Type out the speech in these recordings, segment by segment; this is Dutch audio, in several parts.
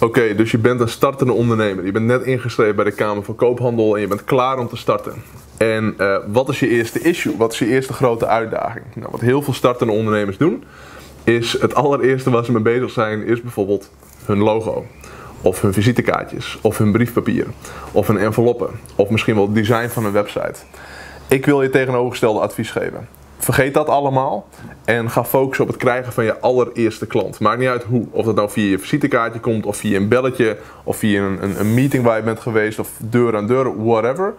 Oké, dus je bent een startende ondernemer. Je bent net ingeschreven bij de Kamer van Koophandel en je bent klaar om te starten. En uh, wat is je eerste issue? Wat is je eerste grote uitdaging? Nou, wat heel veel startende ondernemers doen, is het allereerste waar ze mee bezig zijn, is bijvoorbeeld hun logo. Of hun visitekaartjes, of hun briefpapier, of hun enveloppen, of misschien wel het design van een website. Ik wil je tegenovergestelde advies geven. Vergeet dat allemaal en ga focussen op het krijgen van je allereerste klant. Maakt niet uit hoe. Of dat nou via je visitekaartje komt, of via een belletje, of via een, een, een meeting waar je bent geweest, of deur aan deur, whatever.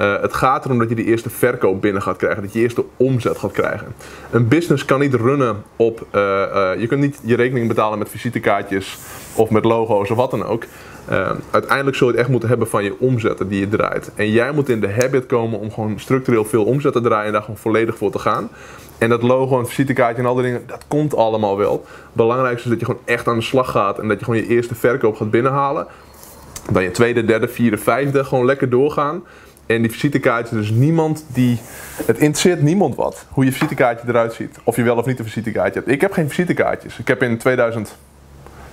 Uh, het gaat erom dat je die eerste verkoop binnen gaat krijgen, dat je eerste omzet gaat krijgen. Een business kan niet runnen op, uh, uh, je kunt niet je rekening betalen met visitekaartjes of met logo's of wat dan ook. Uiteindelijk zul je het echt moeten hebben van je omzetten die je draait. En jij moet in de habit komen om gewoon structureel veel omzet te draaien en daar gewoon volledig voor te gaan. En dat logo en visitekaartje en al die dingen, dat komt allemaal wel. Het belangrijkste is dat je gewoon echt aan de slag gaat en dat je gewoon je eerste verkoop gaat binnenhalen. Dan je tweede, derde, vierde, vijfde gewoon lekker doorgaan. En die visitekaartje, dus niemand die. Het interesseert niemand wat. Hoe je visitekaartje eruit ziet. Of je wel of niet een visitekaartje hebt. Ik heb geen visitekaartjes. Ik heb in 2000.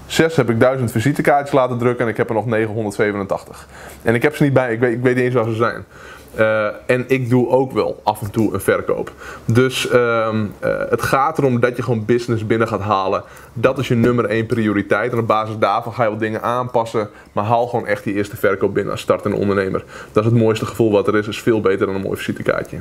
6 heb ik 1000 visitekaartjes laten drukken en ik heb er nog 987. En ik heb ze niet bij, ik weet, ik weet niet eens waar ze zijn. Uh, en ik doe ook wel af en toe een verkoop. Dus uh, uh, het gaat erom dat je gewoon business binnen gaat halen. Dat is je nummer 1 prioriteit. En op basis daarvan ga je wat dingen aanpassen. Maar haal gewoon echt die eerste verkoop binnen als startende ondernemer. Dat is het mooiste gevoel wat er is. is veel beter dan een mooi visitekaartje.